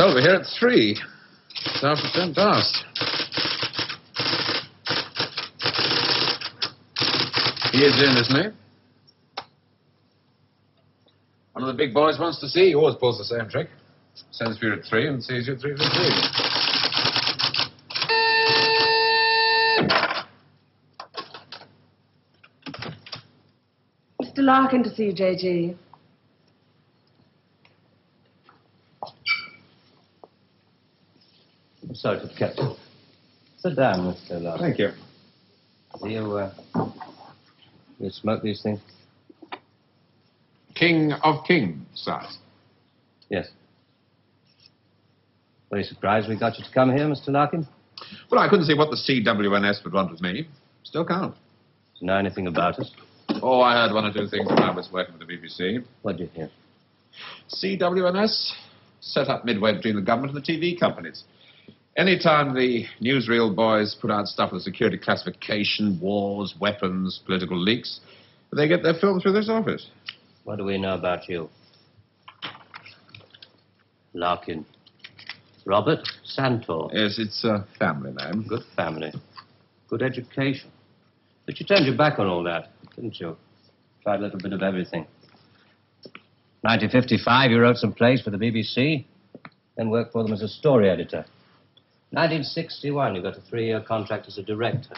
told we're here at three. It's after ten past. He is in, isn't he? One of the big boys wants to see you. Always pulls the same trick. Sends you at three and sees you at three fifteen. Mr. Larkin to see you, J.G. I'm sorry to have kept. Sit down, Mr. Larkin. Thank you. Do you, uh, you smoke these things? King of Kings, sir. Yes. Very surprised we got you to come here, Mr. Larkin. Well, I couldn't see what the CWNS would want with me. Still can't. You know anything about us? Oh, I heard one or two things when I was working for the BBC. What did you hear? CWNS set up midway between the government and the TV companies. Anytime the newsreel boys put out stuff with security classification, wars, weapons, political leaks, they get their film through this office. What do we know about you? Larkin. Robert Santor. Yes, it's a family name. Good family. Good education. But you turned your back on all that, didn't you? Tried a little bit of everything. 1955, you wrote some plays for the BBC, then worked for them as a story editor. 1961, you got a three year contract as a director,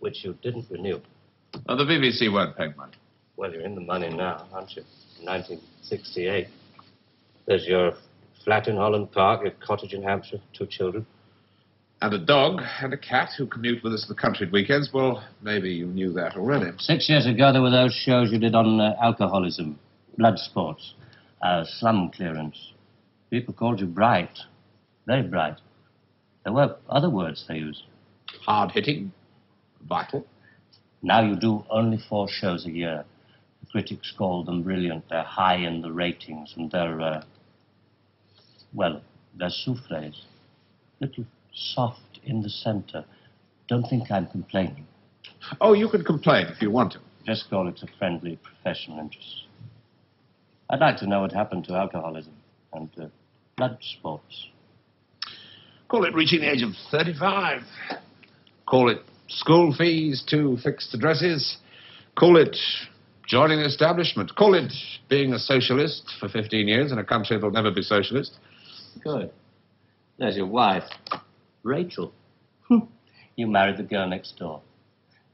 which you didn't renew. Oh, the BBC won't pay money. Well, you're in the money now, aren't you? 1968. There's your flat in Holland Park, your cottage in Hampshire, two children. And a dog and a cat who commute with us to the country at weekends. Well, maybe you knew that already. Six years ago, there were those shows you did on uh, alcoholism, blood sports, uh, slum clearance. People called you bright, very bright. There were other words they used. Hard hitting, vital. Now you do only four shows a year. The critics call them brilliant. They're high in the ratings, and they're, uh, well, they're souffles. Little soft in the center. Don't think I'm complaining. Oh, you can complain if you want to. Just call it a friendly professional interest. I'd like to know what happened to alcoholism and uh, blood sports. Call it reaching the age of 35. Call it school fees to fixed addresses. Call it joining the establishment. Call it being a socialist for 15 years in a country that'll never be socialist. Good. There's your wife, Rachel. Hmm. you married the girl next door.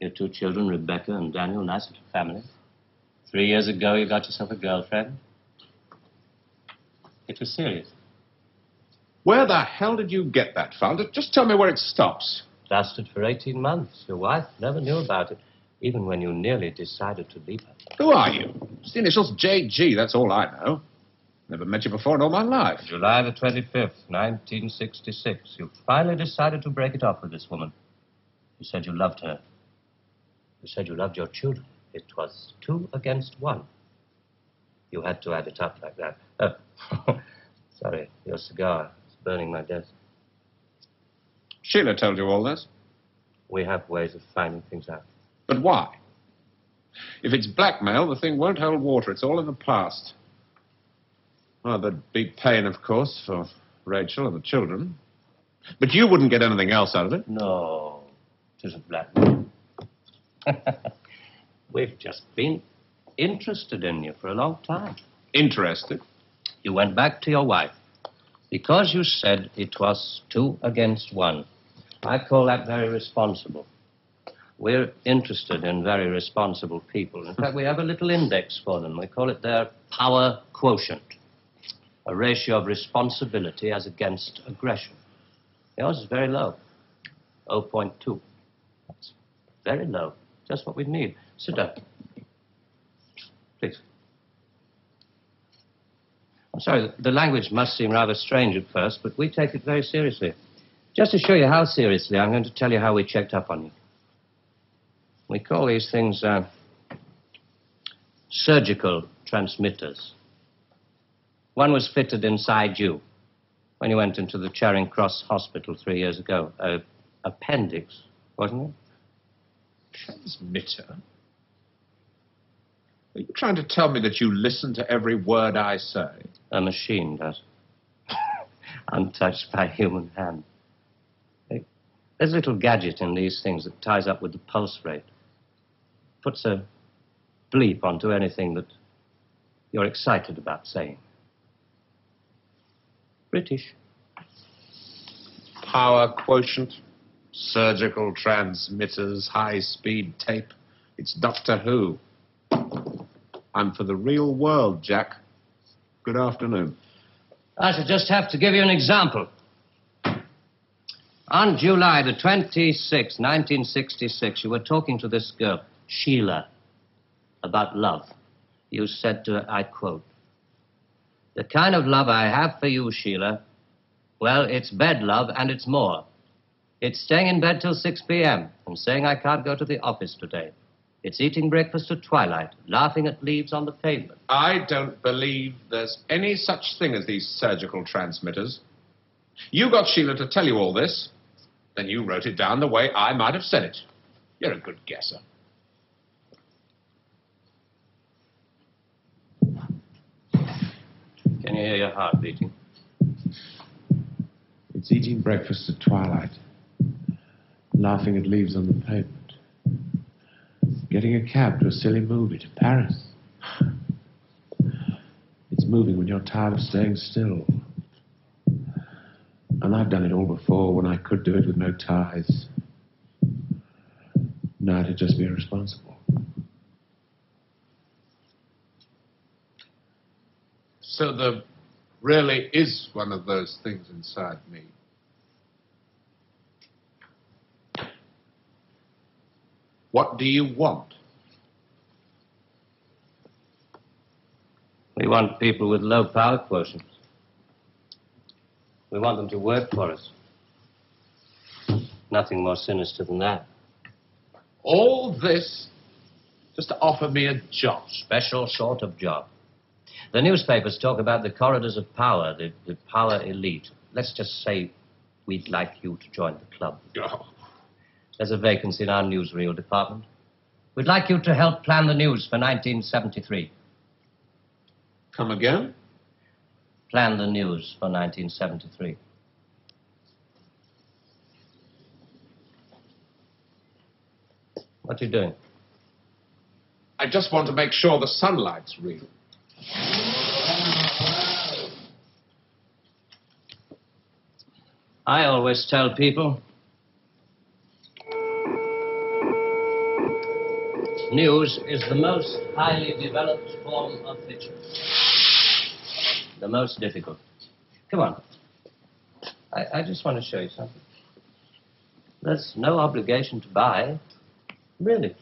Your two children, Rebecca and Daniel, nice little family. Three years ago, you got yourself a girlfriend. It was serious. Where the hell did you get that found? Just tell me where it stops. Lasted for 18 months. Your wife never knew about it, even when you nearly decided to leave her. Who are you? It's the initials JG, that's all I know. Never met you before in all my life. July the 25th, 1966. You finally decided to break it off with this woman. You said you loved her. You said you loved your children. It was two against one. You had to add it up like that. Uh, sorry, your cigar burning my desk. Sheila told you all this. We have ways of finding things out. But why? If it's blackmail, the thing won't hold water. It's all in the past. Well, there'd be pain, of course, for Rachel and the children. But you wouldn't get anything else out of it. No, it isn't blackmail. We've just been interested in you for a long time. Interested? You went back to your wife because you said it was two against one. I call that very responsible. We're interested in very responsible people. In fact, we have a little index for them. We call it their power quotient, a ratio of responsibility as against aggression. Yours is very low, 0.2. That's very low, just what we need. Sit down. Please. I'm sorry, the language must seem rather strange at first, but we take it very seriously. Just to show you how seriously, I'm going to tell you how we checked up on you. We call these things uh, surgical transmitters. One was fitted inside you when you went into the Charing Cross Hospital three years ago. Uh, appendix, wasn't it? Transmitter? Are you trying to tell me that you listen to every word I say? A machine does. untouched by human hand. There's a little gadget in these things that ties up with the pulse rate. Puts a bleep onto anything that you're excited about saying. British. Power quotient, surgical transmitters, high speed tape. It's Doctor Who. I'm for the real world, Jack. Good afternoon. I shall just have to give you an example. On July the 26th, 1966, you were talking to this girl, Sheila, about love. You said to her, I quote, The kind of love I have for you, Sheila, well, it's bed love and it's more. It's staying in bed till 6 p.m. and saying I can't go to the office today. It's eating breakfast at twilight, laughing at leaves on the pavement. I don't believe there's any such thing as these surgical transmitters. You got Sheila to tell you all this, then you wrote it down the way I might have said it. You're a good guesser. Can you hear your heart beating? It's eating breakfast at twilight, laughing at leaves on the pavement, getting a cab to a silly movie to Paris. It's moving when you're tired of staying still. And I've done it all before when I could do it with no ties. Now it'd just be irresponsible. So there really is one of those things inside me. What do you want? We want people with low power quotients. We want them to work for us. Nothing more sinister than that. All this just to offer me a job. Special sort of job. The newspapers talk about the corridors of power, the, the power elite. Let's just say we'd like you to join the club. Oh, There's a vacancy in our newsreel department. We'd like you to help plan the news for 1973. come again? Plan the news for 1973. What are you doing? I just want to make sure the sunlight's real. I always tell people news is the most highly developed form of fiction. The most difficult. Come on. I, I just want to show you something. There's no obligation to buy. Really.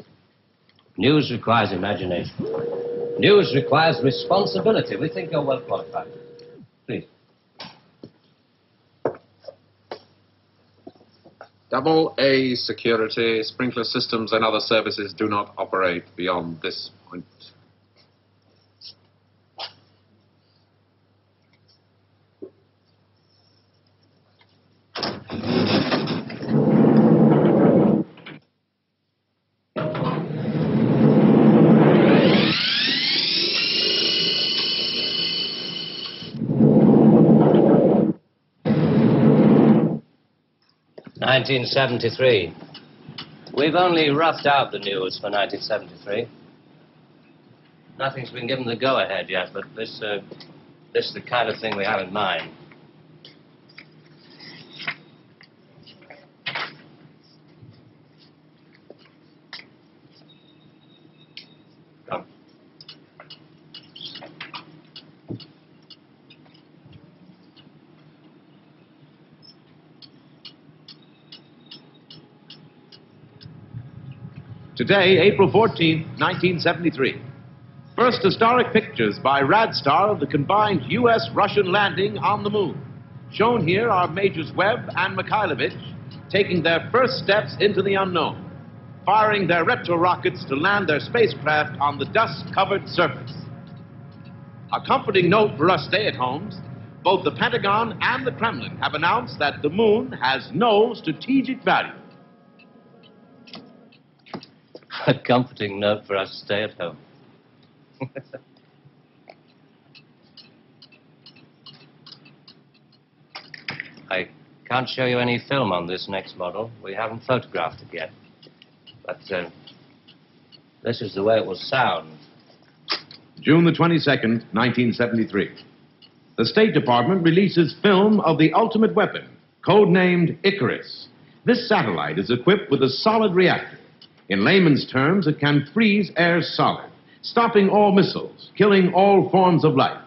News requires imagination. News requires responsibility. We think you're well qualified. Please. Double A security, sprinkler systems, and other services do not operate beyond this point. Nineteen seventy-three. We've only roughed out the news for 1973. Nothing's been given the go-ahead yet, but this, uh, this is the kind of thing we have in mind. Come. Today, April 14, 1973. First historic pictures by Radstar of the combined U.S. Russian landing on the moon. Shown here are Majors Webb and Mikhailovich taking their first steps into the unknown, firing their retro rockets to land their spacecraft on the dust covered surface. A comforting note for us stay at homes both the Pentagon and the Kremlin have announced that the moon has no strategic value. A comforting note for us to stay at home. I can't show you any film on this next model. We haven't photographed it yet. But uh, this is the way it will sound. June the 22nd, 1973. The State Department releases film of the ultimate weapon, codenamed Icarus. This satellite is equipped with a solid reactor. In layman's terms, it can freeze air solid, stopping all missiles, killing all forms of life.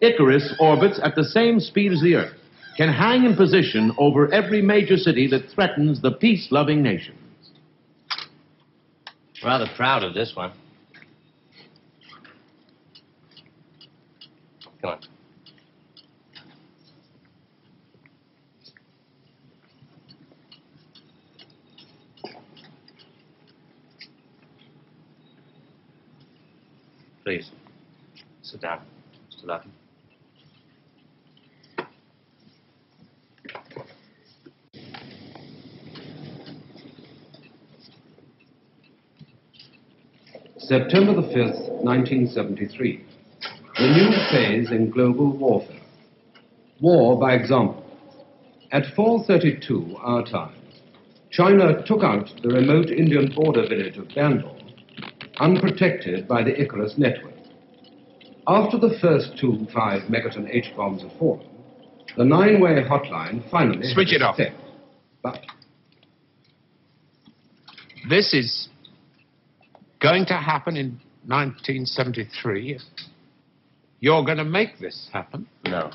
Icarus orbits at the same speed as the Earth, can hang in position over every major city that threatens the peace loving nations. Rather proud of this one. Come on. Please, sit down, Mr. Larkin. September the 5th, 1973. The new phase in global warfare. War by example. At 4.32 our time, China took out the remote Indian border village of Bandar, unprotected by the Icarus network. After the first two 5 megaton H-bombs had fallen, the nine-way hotline finally had Switch it off. effect. But This is going to happen in 1973. You're going to make this happen. No.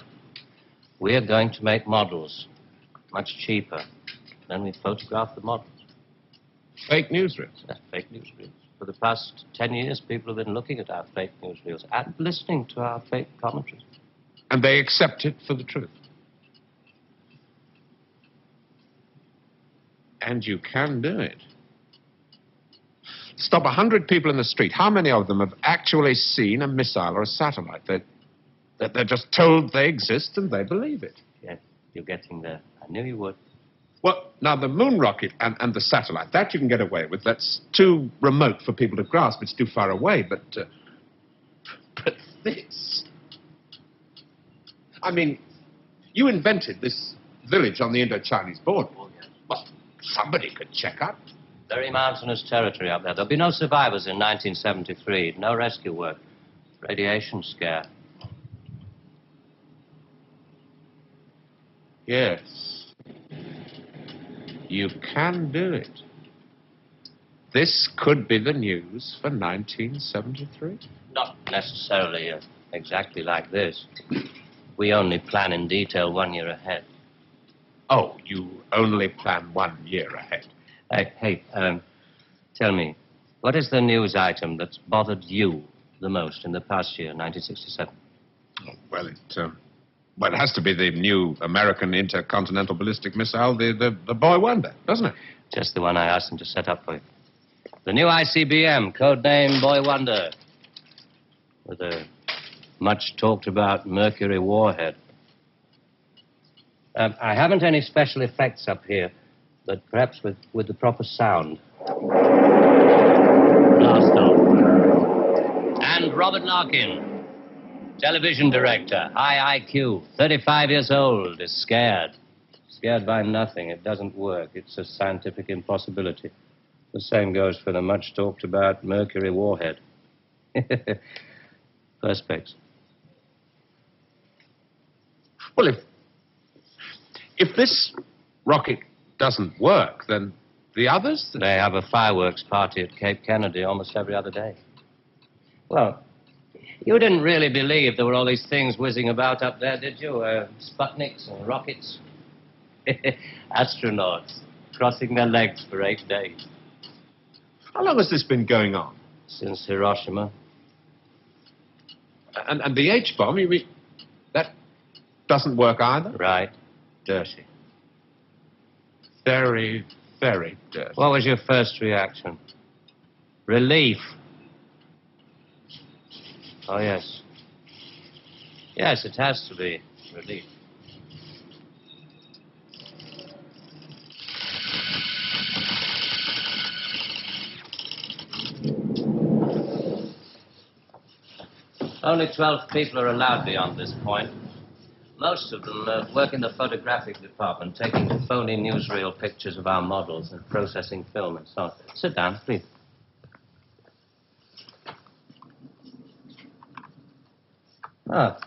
We're going to make models much cheaper. Then we photograph the models. Fake newsreels. That's fake news reels. For the past 10 years, people have been looking at our fake news reels and listening to our fake commentaries. And they accept it for the truth. And you can do it. Stop a hundred people in the street. How many of them have actually seen a missile or a satellite? They're, they're, they're just told they exist and they believe it. Yeah, you're getting there. I knew you would. Well, now the moon rocket and, and the satellite, that you can get away with. That's too remote for people to grasp. It's too far away. But, uh, but this. I mean, you invented this village on the Indo Chinese border. Well, somebody could check up. Very mountainous territory up there. There'll be no survivors in 1973. No rescue work. Radiation scare. Yes. You can do it. This could be the news for 1973. Not necessarily uh, exactly like this. We only plan in detail one year ahead. Oh, you only plan one year ahead. Hey, hey um, tell me, what is the news item that's bothered you the most in the past year, 1967? Oh, well, it, um, well, it has to be the new American intercontinental ballistic missile, the, the, the Boy Wonder, doesn't it? Just the one I asked him to set up for you. The new ICBM, codename Boy Wonder, with a much talked about Mercury warhead. Um, I haven't any special effects up here, but perhaps with, with the proper sound. Blast off. And Robert Larkin, television director, high IQ, 35 years old, is scared. Scared by nothing. It doesn't work. It's a scientific impossibility. The same goes for the much talked about Mercury warhead. Perspex. Well, if, if this rocket doesn't work, then the others. They have a fireworks party at Cape Kennedy almost every other day. Well, you didn't really believe there were all these things whizzing about up there, did you? Uh, Sputniks and rockets? Astronauts crossing their legs for eight days. How long has this been going on? Since Hiroshima. And, and the H bomb, you mean that doesn't work either? Right. Dirty. Very, very dirty. What was your first reaction? Relief. Oh, yes. Yes, it has to be relief. Only 12 people are allowed beyond this point. Most of them uh, work in the photographic department, taking phony newsreel pictures of our models and processing film and so on. Sit down, please. Ah,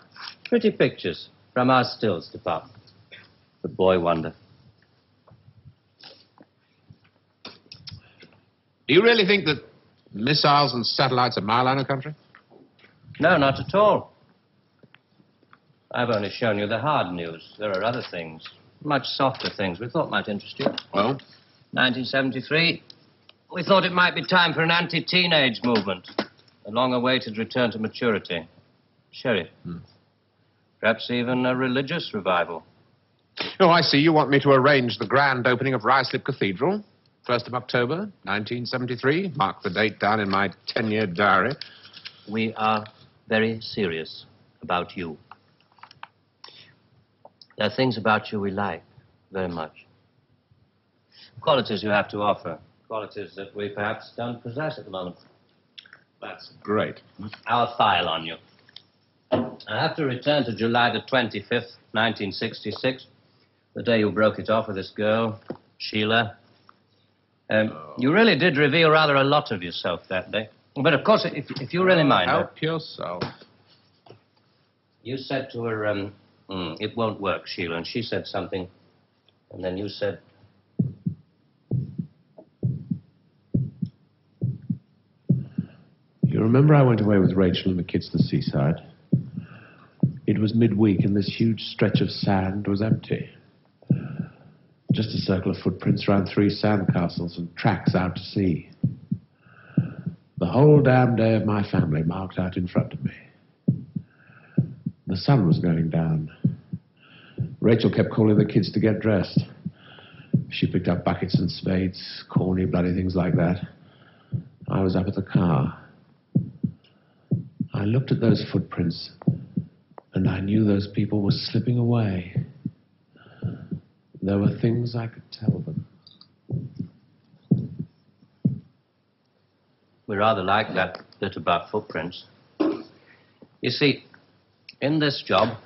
pretty pictures from our stills department. The boy wonder. Do you really think that missiles and satellites are my out of country? No, not at all. I've only shown you the hard news. There are other things, much softer things we thought might interest you. Well, 1973, we thought it might be time for an anti teenage movement, a long awaited return to maturity. Sheriff. Hmm. Perhaps even a religious revival. oh, I see. You want me to arrange the grand opening of Ruislip Cathedral, 1st of October, 1973. Mark the date down in my 10 year diary. We are very serious about you. There are things about you we like very much. Qualities you have to offer. Qualities that we perhaps don't possess at the moment. That's great. Our file on you. I have to return to July the 25th, 1966, the day you broke it off with this girl, Sheila. Um, You really did reveal rather a lot of yourself that day. But of course, if, if you really mind, uh, Help yourself. you said to her, um, "Mm, it won't work, Sheila, and she said something, and then you said, You remember I went away with Rachel and the kids to the seaside? It was midweek and this huge stretch of sand was empty. Just a circle of footprints around three sand castles and tracks out to sea. The whole damn day of my family marked out in front of me. The sun was going down. Rachel kept calling the kids to get dressed. She picked up buckets and spades, corny, bloody things like that. I was up at the car. I looked at those footprints, I knew those people were slipping away. There were things I could tell them. We rather like that bit about footprints. You see, in this job,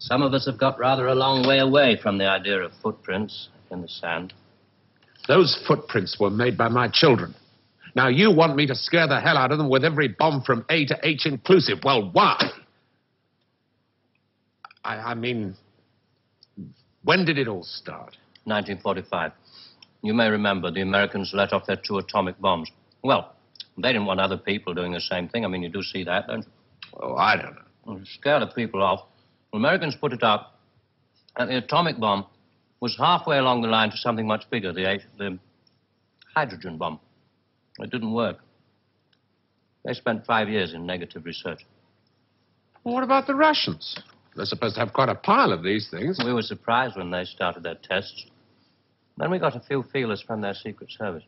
some of us have got rather a long way away from the idea of footprints in the sand. Those footprints were made by my children. Now, you want me to scare the hell out of them with every bomb from A to H inclusive. Well, why? I, I mean, when did it all start? 1945. You may remember the Americans let off their two atomic bombs. Well, they didn't want other people doing the same thing. I mean, you do see that, don't you? Oh, I don't know. Well, scare the people off, the Americans put it up, and the atomic bomb was halfway along the line to something much bigger, the, the hydrogen bomb. It didn't work. They spent five years in negative research. Well, what about the Russians? They're supposed to have quite a pile of these things. We were surprised when they started their tests. Then we got a few feelers from their Secret Service.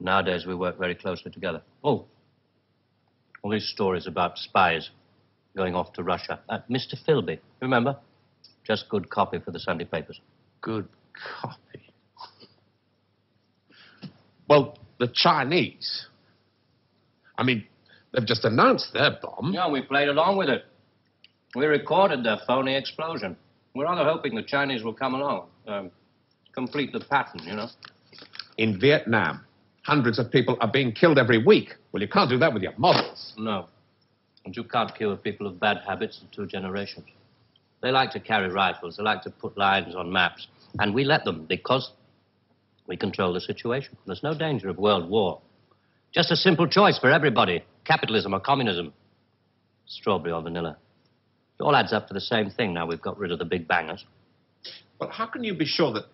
Nowadays, we work very closely together. Oh, all these stories about spies going off to Russia. Uh, Mr. Philby, remember? Just good copy for the Sunday papers. Good copy. Well, the Chinese. I mean, they've just announced their bomb. Yeah, we played along with it. We recorded their phony explosion. We're rather hoping the Chinese will come along, um, complete the pattern, you know. In Vietnam, hundreds of people are being killed every week. Well, you can't do that with your models. No. And you can't cure people of bad habits in two generations. They like to carry rifles, they like to put lines on maps. And we let them because we control the situation. There's no danger of world war. Just a simple choice for everybody capitalism or communism, strawberry or vanilla. It all adds up to the same thing now we've got rid of the big bangers. Well, how can you be sure that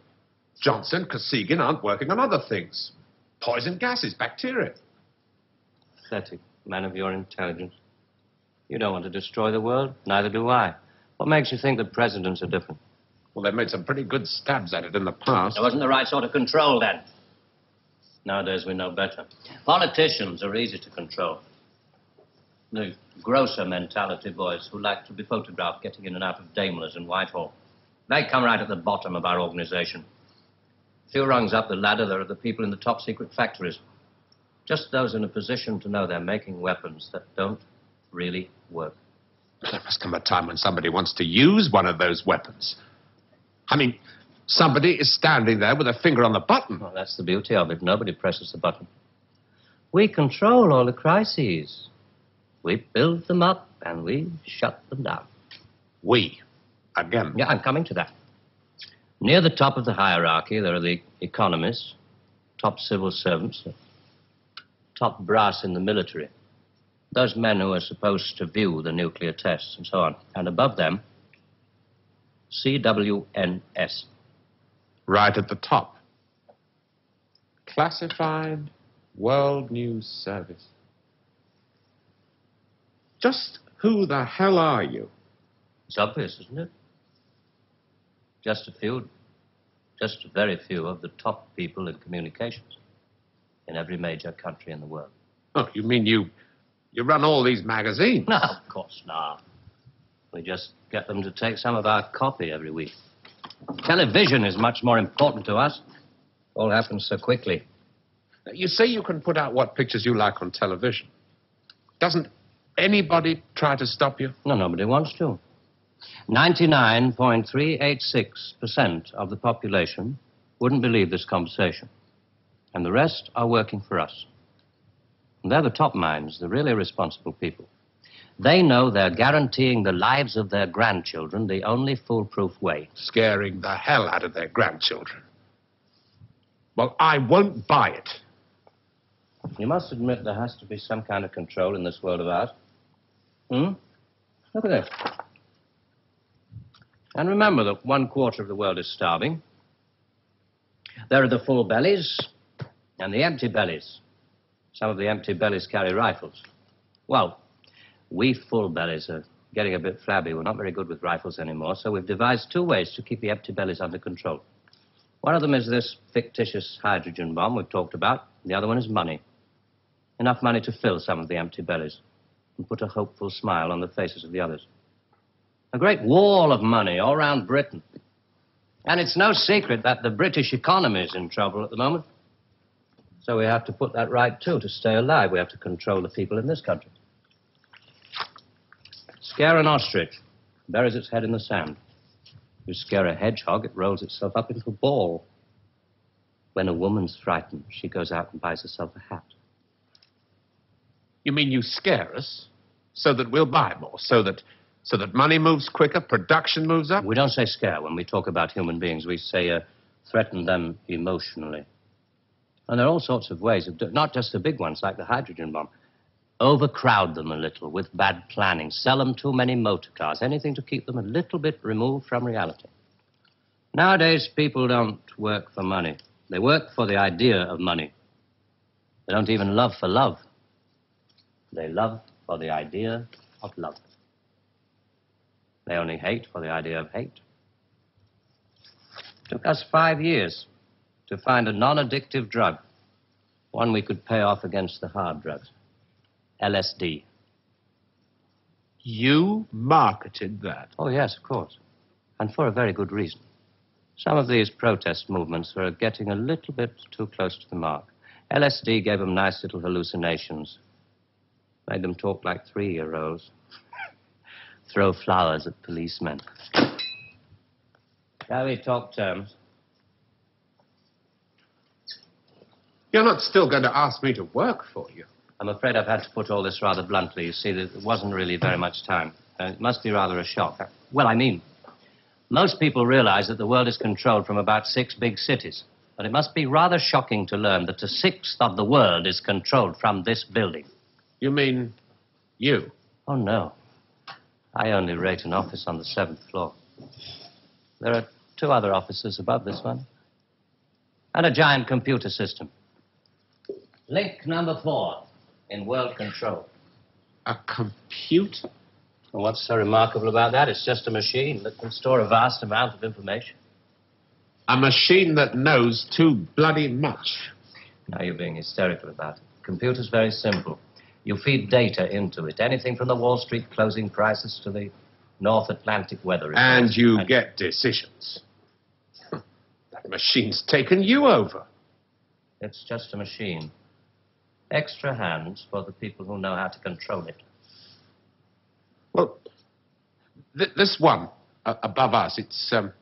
Johnson, Kosygin aren't working on other things? Poison gases, bacteria. Pathetic man of your intelligence. You don't want to destroy the world, neither do I. What makes you think that presidents are different? Well, they've made some pretty good stabs at it in the past. There wasn't the right sort of control then. Nowadays we know better. Politicians are easy to control. The grosser mentality boys who like to be photographed getting in and out of Daimlers in Whitehall. They come right at the bottom of our organization. A few rungs up the ladder, there are the people in the top secret factories. Just those in a position to know they're making weapons that don't really work. There must come a time when somebody wants to use one of those weapons. I mean, somebody is standing there with a finger on the button. Well, that's the beauty of it. Nobody presses the button. We control all the crises. We build them up and we shut them down. We. Again. Yeah, I'm coming to that. Near the top of the hierarchy, there are the economists, top civil servants, top brass in the military. Those men who are supposed to view the nuclear tests and so on. And above them, CWNS. Right at the top. Classified World News Service. Just who the hell are you? It's obvious, isn't it? Just a few, just a very few of the top people in communications in every major country in the world. Oh, you mean you you run all these magazines? No, of course not. We just get them to take some of our copy every week. Television is much more important to us. All happens so quickly. You say you can put out what pictures you like on television. Doesn't anybody try to stop you? No, nobody wants to. 99.386% of the population wouldn't believe this conversation. And the rest are working for us. And they're the top minds, the really responsible people. They know they're guaranteeing the lives of their grandchildren the only foolproof way. Scaring the hell out of their grandchildren. Well, I won't buy it. You must admit there has to be some kind of control in this world of ours. Hmm? Look at this. And remember that one quarter of the world is starving. There are the full bellies and the empty bellies. Some of the empty bellies carry rifles. Well, we full bellies are getting a bit flabby. We're not very good with rifles anymore, so we've devised two ways to keep the empty bellies under control. One of them is this fictitious hydrogen bomb we've talked about. The other one is money. Enough money to fill some of the empty bellies and put a hopeful smile on the faces of the others. A great wall of money all round Britain. And it's no secret that the British economy is in trouble at the moment. So we have to put that right, too, to stay alive. We have to control the people in this country. Scare an ostrich, buries its head in the sand. You scare a hedgehog, it rolls itself up into a ball. When a woman's frightened, she goes out and buys herself a hat. You mean you scare us so that we'll buy more, so that so that money moves quicker, production moves up? We don't say scare when we talk about human beings. We say uh, threaten them emotionally. And there are all sorts of ways of doing not just the big ones like the hydrogen bomb. Overcrowd them a little with bad planning. Sell them too many motor cars. Anything to keep them a little bit removed from reality. Nowadays, people don't work for money. They work for the idea of money. They don't even love for love. They love for the idea of love. They only hate for the idea of hate. It Took us five years to find a non addictive drug, one we could pay off against the hard drugs LSD. You marketed that. Oh, yes, of course. And for a very good reason. Some of these protest movements were getting a little bit too close to the mark. LSD gave them nice little hallucinations, made them talk like three year olds, throw flowers at policemen. Shall we talk terms? You're not still going to ask me to work for you. I'm afraid I've had to put all this rather bluntly. You see, there wasn't really very much time. Uh, it must be rather a shock. Well, I mean, most people realize that the world is controlled from about six big cities. But it must be rather shocking to learn that a sixth of the world is controlled from this building. You mean you? Oh, no. I only rate an office on the seventh floor. There are two other offices above this one, and a giant computer system. Link number four in world control. A computer? And what's so remarkable about that? It's just a machine that can store a vast amount of information. A machine that knows too bloody much. Now you're being hysterical about it. Computer's very simple. You feed data into it, anything from the Wall Street closing prices to the North Atlantic weather reports. And you get decisions. That machine's taken you over. It's just a machine. Extra hands for the people who know how to control it. Well, Th- this one uh, above us, it's um,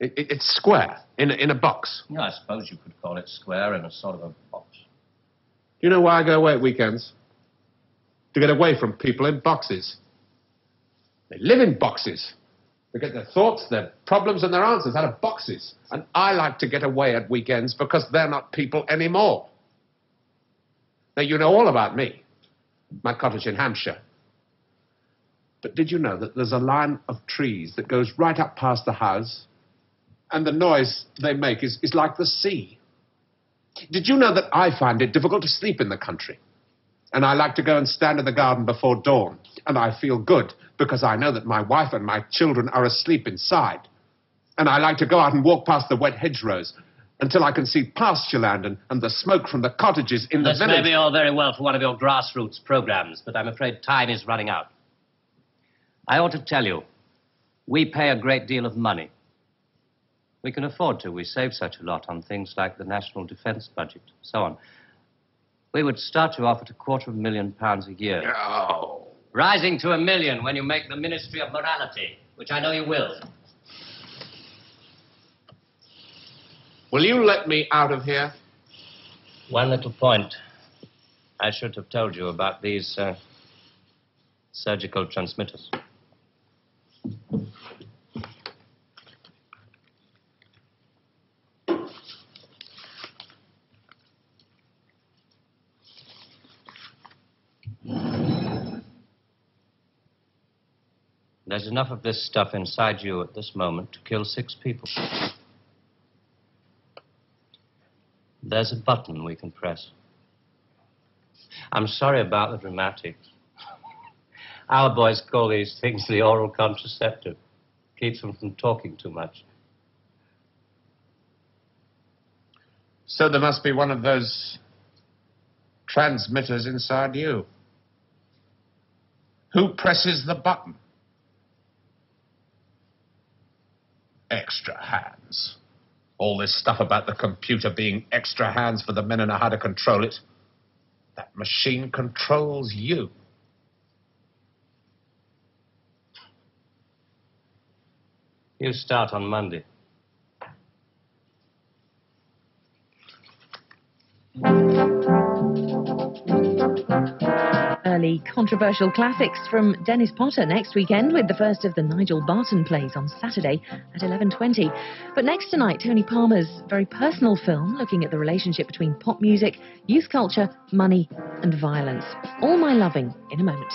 it- it's square in a, in a box. Yeah, I suppose you could call it square in a sort of a box. You know why I go away at weekends? To get away from people in boxes. They live in boxes. They get their thoughts, their problems, and their answers out of boxes. And I like to get away at weekends because they're not people anymore. Now, you know all about me, my cottage in Hampshire. But did you know that there's a line of trees that goes right up past the house? And the noise they make is, is like the sea. Did you know that I find it difficult to sleep in the country? And I like to go and stand in the garden before dawn. And I feel good because I know that my wife and my children are asleep inside. And I like to go out and walk past the wet hedgerows until I can see pasture land and, and the smoke from the cottages in the village. This may be all very well for one of your grassroots programs, but I'm afraid time is running out. I ought to tell you, we pay a great deal of money. We can afford to. We save such a lot on things like the national defense budget, so on. We would start you off at a quarter of a million pounds a year, Oh. rising to a million when you make the Ministry of Morality, which I know you will. Will you let me out of here? One little point. I should have told you about these uh, surgical transmitters. There's enough of this stuff inside you at this moment to kill six people. There's a button we can press. I'm sorry about the dramatics. Our boys call these things the oral contraceptive. Keeps them from talking too much. So there must be one of those transmitters inside you. Who presses the button? Extra hands. All this stuff about the computer being extra hands for the men who know how to control it. That machine controls you. You start on Monday. Mm-hmm. The controversial classics from Dennis Potter next weekend with the first of the Nigel Barton plays on Saturday at 11.20. But next tonight, Tony Palmer's very personal film looking at the relationship between pop music, youth culture, money and violence. All My Loving in a moment.